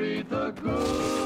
read the good.